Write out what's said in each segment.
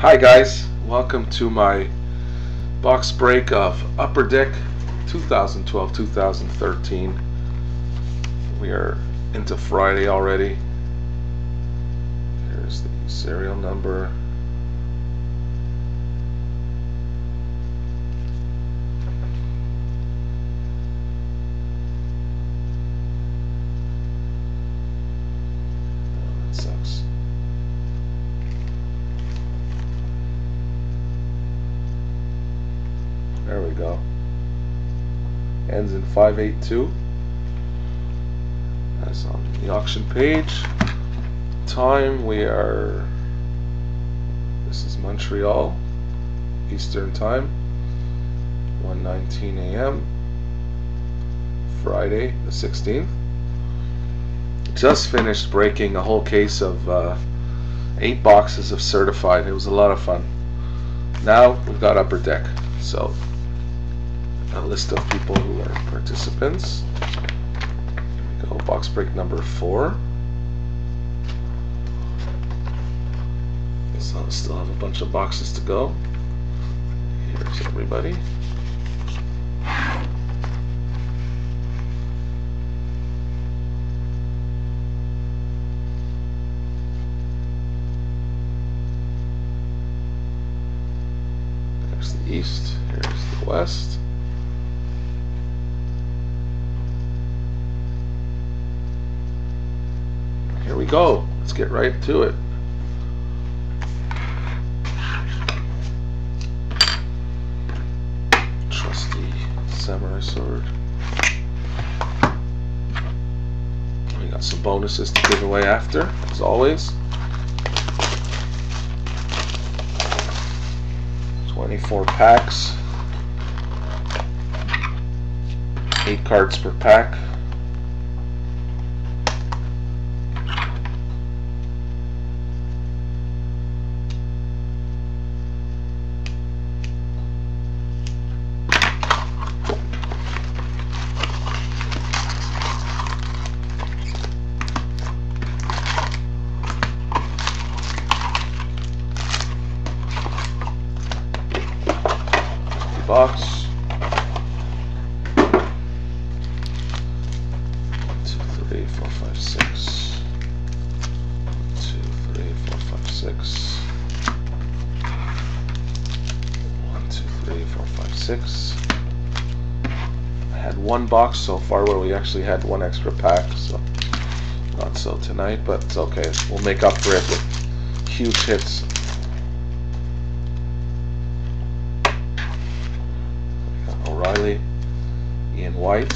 Hi guys, welcome to my box break of Upper Deck 2012-2013. We are into Friday already. Here's the serial number. Oh, that sucks. There we go. Ends in 582. That's on the auction page. Time we are. This is Montreal, Eastern Time, 1:19 a.m. Friday the 16th. Just finished breaking a whole case of uh, eight boxes of certified. It was a lot of fun. Now we've got upper deck. So a list of people who are participants. Here we go, box break number four. So I still have a bunch of boxes to go. Here's everybody. There's the east, here's the west. Go. Let's get right to it. Trusty samurai sword. We got some bonuses to give away after, as always. 24 packs. 8 cards per pack. Six. I had one box so far where we actually had one extra pack, so not so tonight, but it's okay. We'll make up for it with huge hits. O'Reilly, Ian White,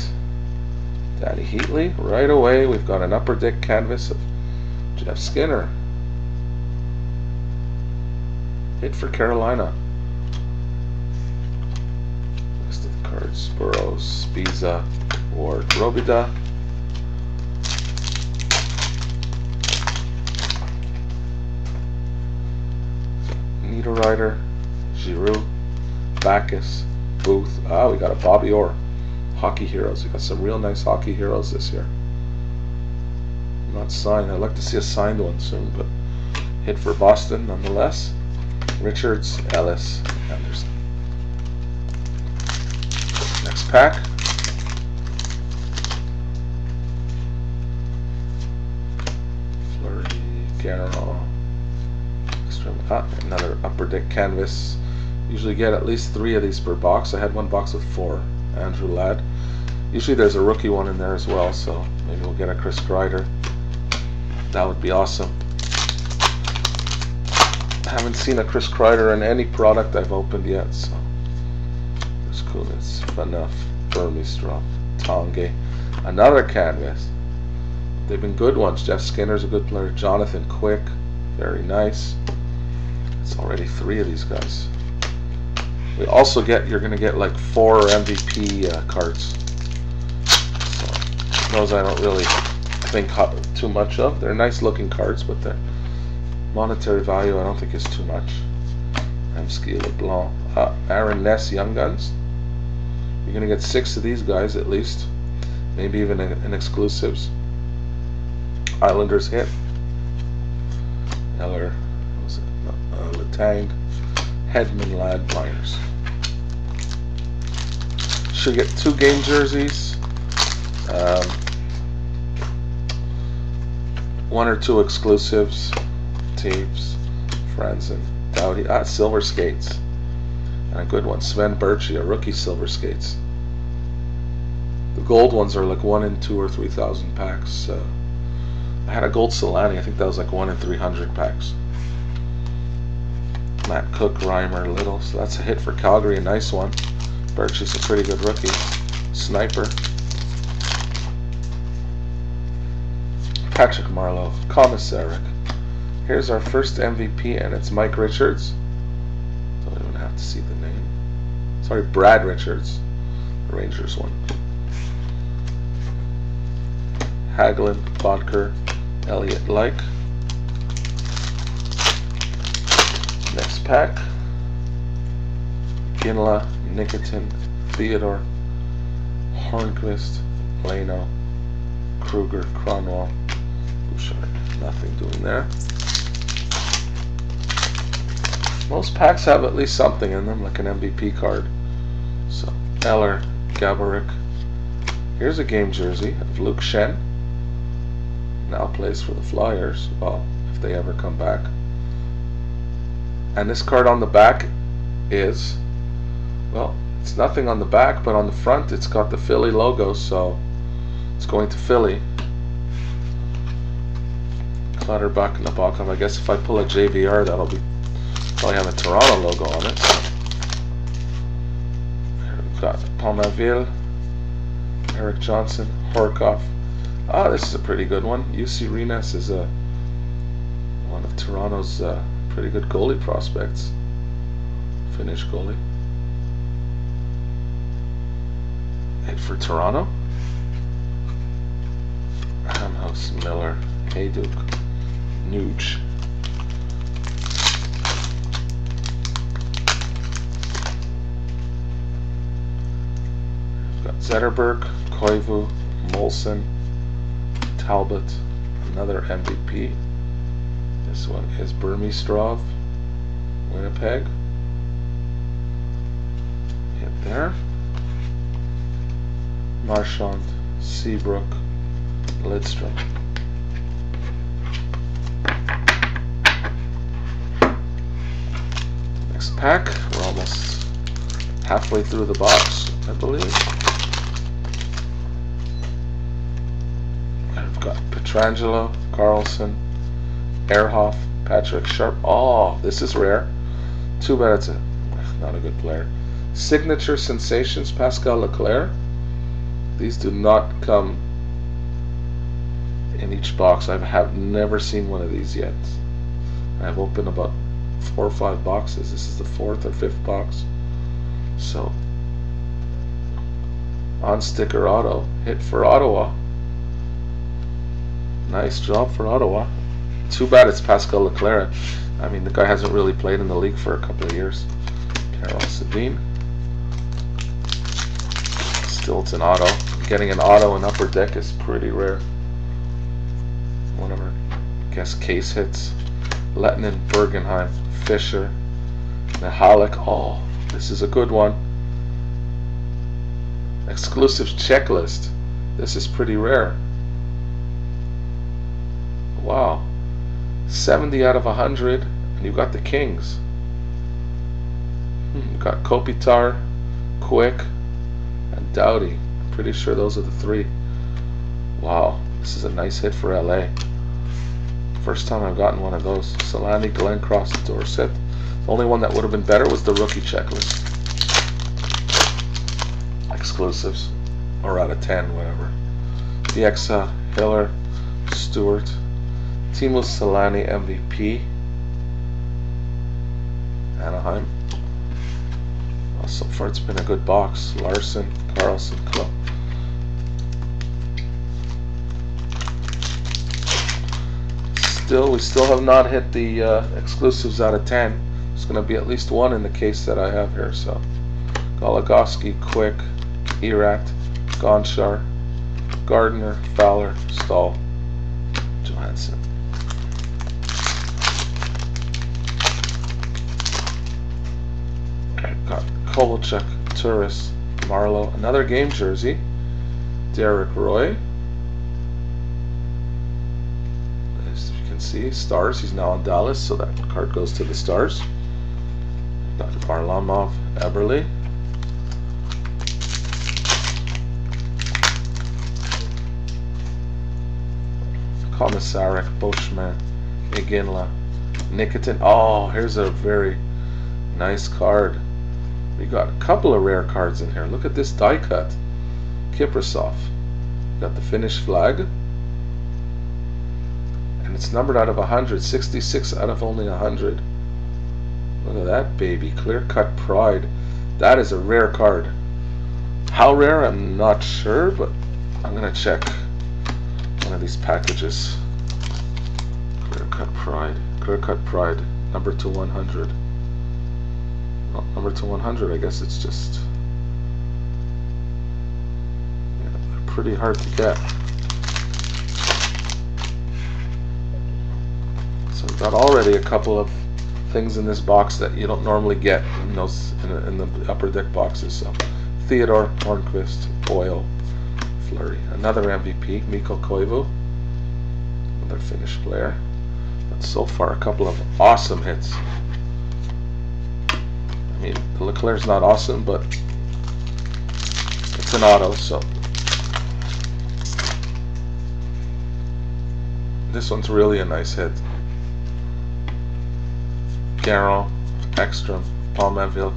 Dany Heatley. Right away, we've got an upper deck canvas of Jeff Skinner. Hit for Carolina. List of cards: Spezza, Ward, Robida. Niederreiter, Giroux, Backes, Booth. Ah, we got a Bobby Orr. Hockey Heroes. We got some real nice Hockey Heroes this year. Not signed. I'd like to see a signed one soon, but hit for Boston nonetheless. Richards, Ellis, Anderson. Pack. Fleury, Garrow. Ah, another upper deck canvas usually get at least three of these per box. I had one box with four. Andrew Ladd. Usually there's a rookie one in there as well, so maybe we'll get a Chris Kreider. That would be awesome. I haven't seen a Chris Kreider in any product I've opened yet, so It's enough. Burmistrov, Tonge, another canvas. They've been good ones. Jeff Skinner's a good player. Jonathan Quick, very nice. It's already three of these guys. We also get, you're going to get like four MVP uh, cards. So those I don't really think too much of. They're nice looking cards, but their monetary value I don't think is too much. Emsky LeBlanc. Uh, Aaron Ness Young Guns. You're going to get six of these guys at least. Maybe even in exclusives. Islanders hit. Eller was it? Uh, Letang, Hedman, Ladd, Myers. Should get two game jerseys. Um, one or two exclusives, Toews, Franzen, Doughty. Ah, silver skates. And a good one, Sven Baertschi, a rookie silver skates. The gold ones are like one in two or three thousand packs. Uh, I had a gold Selanne, I think that was like one in three hundred packs. Matt Cooke, Reimer, Little. So that's a hit for Calgary, a nice one. Baertschi's a pretty good rookie. Sniper. Patrick Marleau, Komisarek. Here's our first MVP, and it's Mike Richards. Don't even have to see the name. Sorry, Brad Richards, Rangers one. Hagelin, Bodker, Elliott Like. Next pack. Ginla, Nikitin, Theodore, Hornqvist, Leno, Kruger, Kronwall, Bouchard. Nothing doing there. Most packs have at least something in them, like an MVP card. So, Eller, Gaborik. Here's a game jersey of Luke Schenn. Now plays for the Flyers. Well, if they ever come back. And this card on the back is, well, it's nothing on the back, but on the front it's got the Philly logo, so it's going to Philly. Clutterbuck and Nabokov. I guess if I pull a JVR, that'll be probably have a Toronto logo on it. We've got Pominville, Eric Johnson, Horcoff. Ah, this is a pretty good one. Jussi Rynnäs is a one of Toronto's uh, pretty good goalie prospects. Finnish goalie. Hit for Toronto. Hamhuis, Miller, Hejduk, Nuge. Zetterberg, Koivu, Molson, Talbot, another MVP. This one is Burmistrov, Winnipeg. Hit there. Marchand, Seabrook, Lidstrom. Next pack, we're almost halfway through the box, I believe. I've got Pietrangelo, Carlson, Ehrhoff, Patrick Sharp. Oh, this is rare. Too bad it's a, not a good player. Signature Sensations, Pascal Leclerc. These do not come in each box. I have never seen one of these yet. I've opened about four or five boxes. This is the fourth or fifth box. So, on sticker auto, hit for Ottawa. Nice job for Ottawa. Too bad it's Pascal Leclerc. I mean, the guy hasn't really played in the league for a couple of years. Carol Sabine. Still, it's an auto. Getting an auto in upper deck is pretty rare. Our, I guess, case hits. Lettinen, Bergenheim, Fisher, Nahalik. Oh, this is a good one. Exclusive checklist. This is pretty rare. Wow. 70 out of 100, and you've got the Kings. Hmm, got Kopitar, Quick, and Doughty. Pretty sure those are the three. Wow, this is a nice hit for LA. First time I've gotten one of those. Selanne, Glencross, Dorsett. The only one that would have been better was the rookie checklist. Exclusives, or out of 10, whatever. DXA, Hiller, Stewart, Teemu Selanne MVP. Anaheim. Well, so far it's been a good box. Larson, Carlson, Club. Still, we still have not hit the uh, exclusives out of 10. There's going to be at least one in the case that I have here. So, Goligoski, Quick, Erat, Gonchar, Gardner, Fowler, Stahl, Johansson. Kovalchuk, Turris, Marleau, another game jersey. Derek Roy. As you can see, Stars. He's now in Dallas, so that card goes to the Stars. Dr. Varlamov, Eberle. Komisarek, Boschman, Iginla, Nikitin. Oh, here's a very nice card. We got a couple of rare cards in here. Look at this die cut. Kiprusoff. Got the Finnish flag. And it's numbered out of 100. 66 out of only 100. Look at that baby. Clear cut pride. That is a rare card. How rare, I'm not sure, but I'm going to check one of these packages. Clear cut pride. Clear cut pride. Number to 100 Uh, number to 100 I guess it's just yeah, pretty hard to get. So we've got already a couple of things in this box that you don't normally get in those in, in the upper deck boxes. So Theodore Hornqvist Boyle Fleury, another MVP Mikko Koivu. Another Finnish player. But so far a couple of awesome hits mean, the Leclerc's not awesome, but it's an auto, so. This one's really a nice hit. Garrel, Ekstrom, Paul Manfield.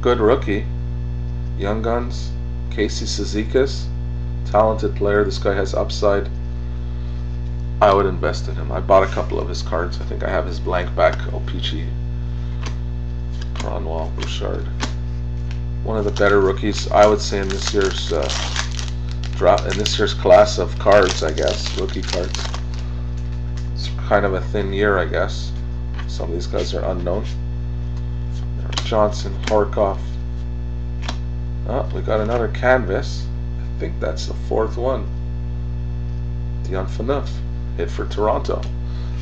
Good rookie. Young Guns, Casey Cizikas. Talented player. This guy has upside. I would invest in him. I bought a couple of his cards. I think I have his blank back O-Pee-Chee Kronwall Bouchard. One of the better rookies, I would say, in this year's uh, drop in this year's class of cards, I guess, rookie cards. It's kind of a thin year, I guess. Some of these guys are unknown. Johnson, Horcoff. Oh, we got another canvas. I think that's the fourth one. Dion Phaneuf, hit for Toronto.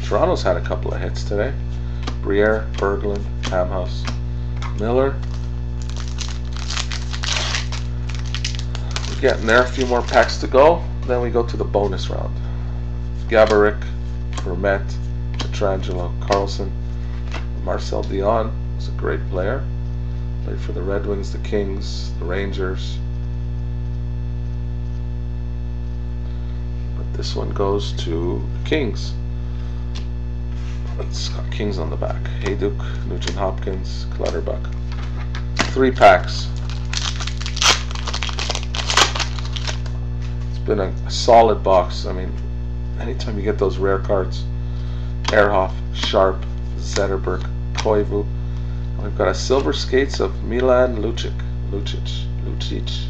Toronto's had a couple of hits today. Briere, Berglund, Hamhuis. Miller. We're getting there. A few more packs to go. Then we go to the bonus round. Gaborik, Vermette, Pietrangelo, Carlson, Marcel Dionne is a great player. Played for the Red Wings, the Kings, the Rangers. But this one goes to the Kings. It's got Kings on the back. Hejduk, Nugent Hopkins, Clutterbuck. Three packs. It's been a, solid box. I mean, anytime you get those rare cards, Ehrhoff, Sharp, Zetterberg, Koivu. We've got a silver skates of Milan Lucic. Lucic. Lucic.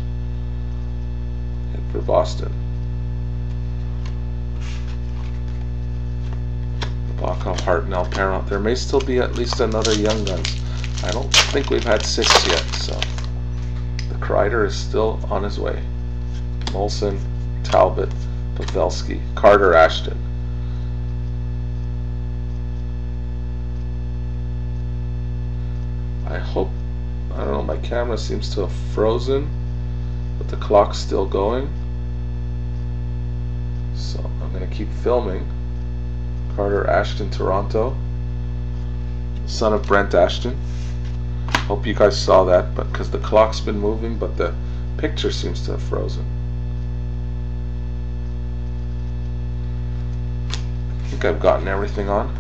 For Boston. Blackhawk, Hartnell, Parent. There may still be at least another Young Guns. I don't think we've had six yet, so the Kreider is still on his way. Molson, Talbot, Pavelski, Carter Ashton. I hope, I don't know, my camera seems to have frozen, but the clock's still going. So I'm going to keep filming. Carter Ashton, Toronto. Son of Brent Ashton. Hope you guys saw that, but because the clock's been moving, but the picture seems to have frozen. I think I've gotten everything on.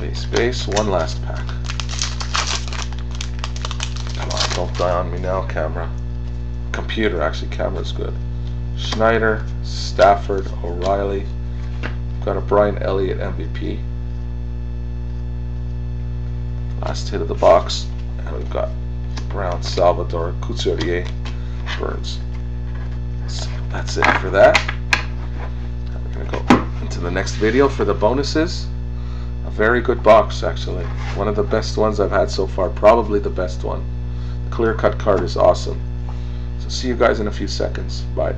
Base, base, one last pack. Come on, don't die on me now, camera. Computer, actually, camera's good. Schneider, Stafford, O'Reilly, Got a Brian Elliott MVP. Last hit of the box. And we've got Brown, Salvador, Couturier, Burns. So that's it for that. we're going to go into the next video for the bonuses. A very good box, actually. One of the best ones I've had so far. Probably the best one. The clear cut card is awesome. So see you guys in a few seconds. Bye.